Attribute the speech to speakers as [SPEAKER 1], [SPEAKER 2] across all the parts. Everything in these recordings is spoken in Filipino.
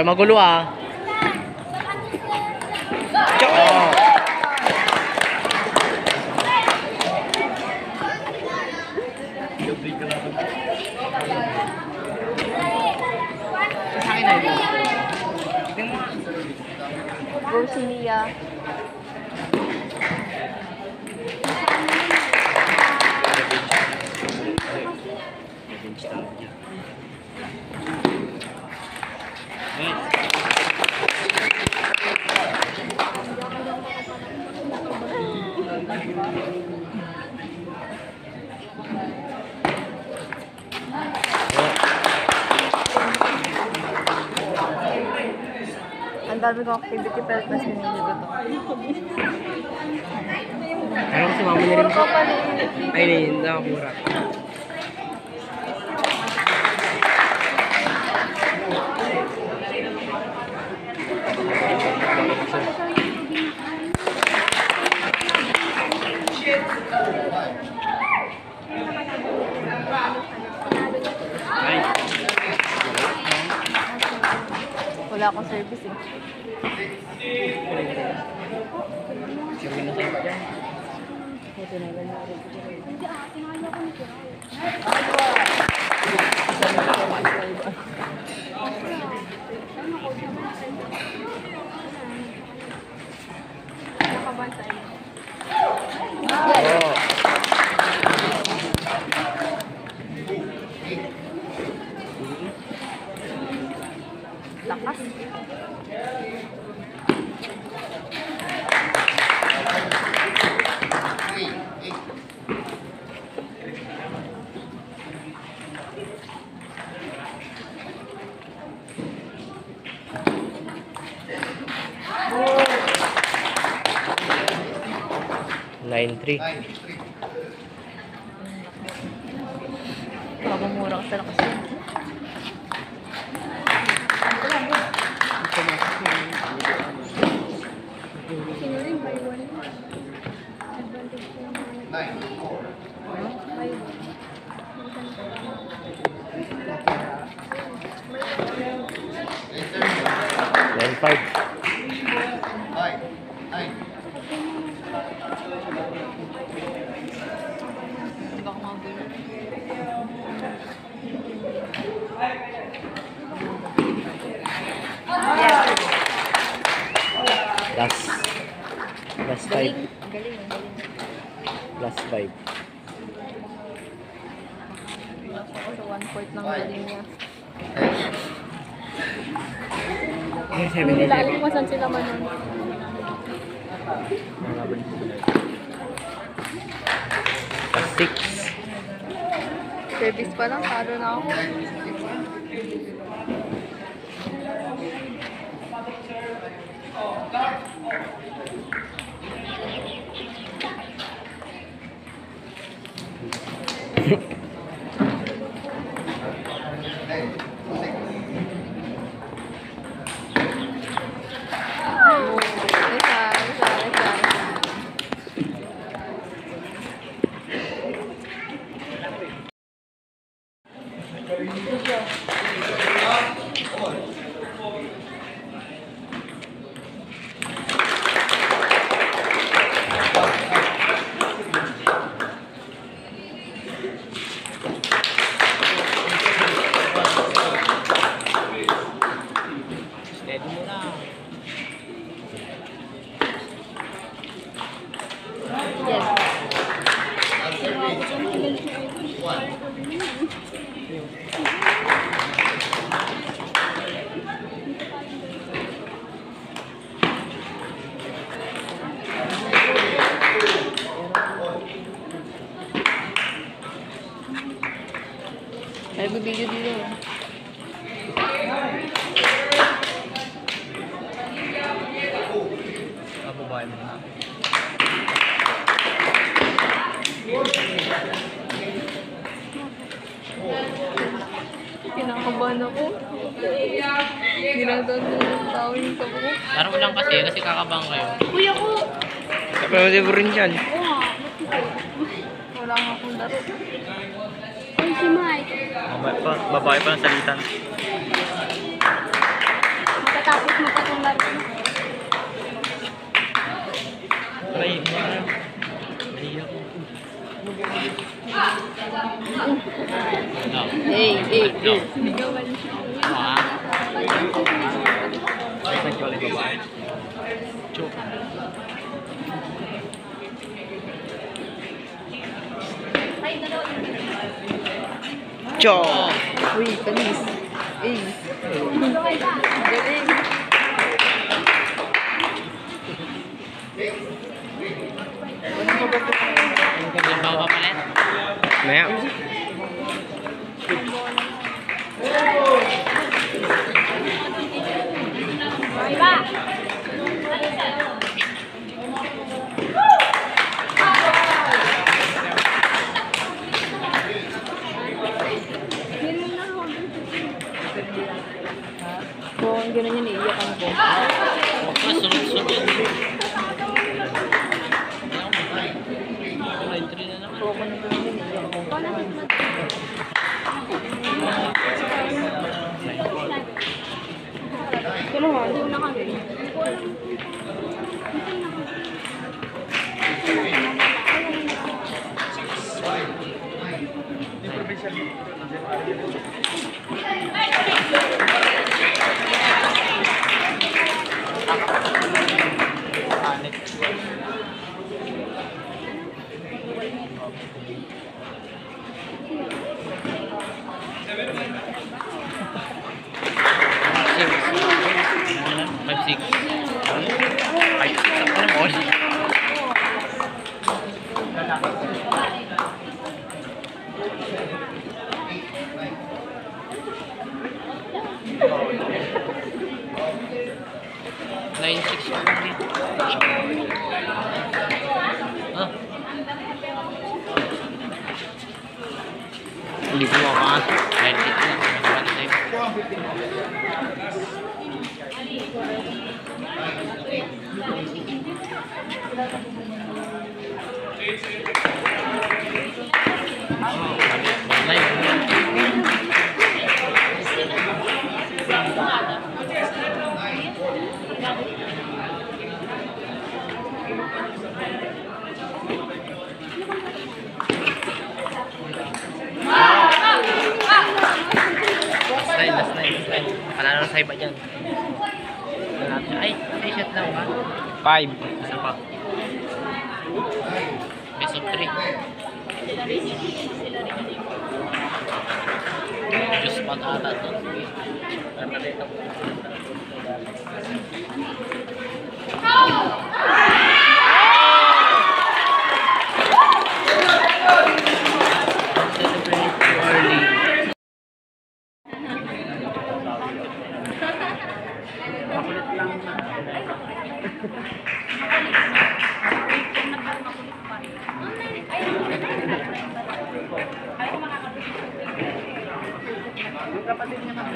[SPEAKER 1] Kaya magulo ah.
[SPEAKER 2] Go Ang dami kong activity pero mas ninilig ko to.
[SPEAKER 1] Ano si mama niya rin. Ay, hindi nakamura. Ay,
[SPEAKER 2] Wala akong service eh.
[SPEAKER 1] sabi na sa'yo dyan.
[SPEAKER 2] Ito na lang.
[SPEAKER 1] Oo. 哎。5.
[SPEAKER 2] Galing, galing. Plus 5. So, 1 fourth lang galing niya. Hindi lalo mo sila
[SPEAKER 1] manon. 6.
[SPEAKER 2] Service pa lang, taro na ako. Oh, God. Isa, isa, nagbibideo dito.
[SPEAKER 1] Kababae mo na.
[SPEAKER 2] Kinakabahan ako. Ginagawa ng tao yung tabo ko.
[SPEAKER 1] Laro lang kasi, kasi kakabang kayo.
[SPEAKER 3] Kuya ko!
[SPEAKER 1] Pwede mo rin dyan.
[SPEAKER 3] Oo nga.
[SPEAKER 2] Wala nga akong laro.
[SPEAKER 3] Ay, si Mike.
[SPEAKER 1] Babae pa, babae pa ng salitan.
[SPEAKER 3] Matatapos mo pa itong laro.
[SPEAKER 1] Ay.
[SPEAKER 2] Hey, hey, hey.
[SPEAKER 1] Ah. Ay, nagkiwalay babae. Choke.
[SPEAKER 4] Cho.
[SPEAKER 2] Uy, kanis. Hey. Galing. Nga?
[SPEAKER 3] Hindi na kami.
[SPEAKER 1] Five, Nine, six. Ah. Hindi ko maka. Nine, six na. Nakapalit tayo. Last nine, last nine, Panalo sa iba dyan. Ay, three shot lang ba?
[SPEAKER 4] Five.
[SPEAKER 1] Isa pa. Best of three. Diyos pa ata to. Ano dito? Celebrate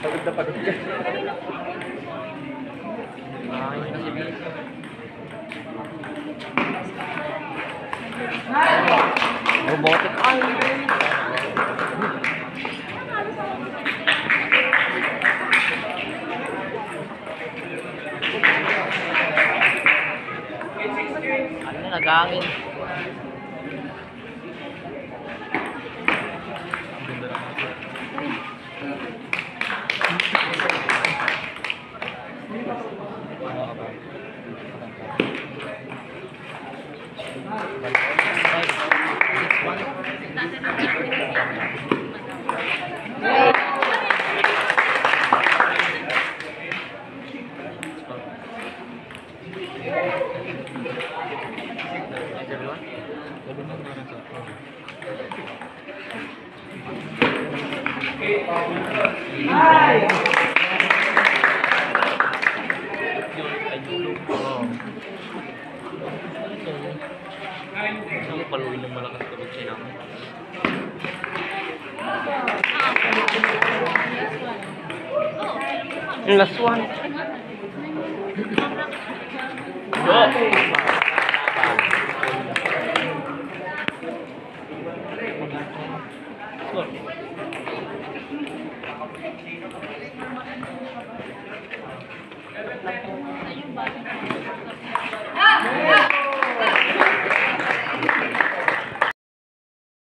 [SPEAKER 1] Pagod na
[SPEAKER 4] Robotic. Ay!
[SPEAKER 1] Ano na, nagangin. Oo. Ang paluin ng malakas kapag sinama.
[SPEAKER 4] Last one.
[SPEAKER 1] Score.